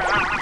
Ha ha ha!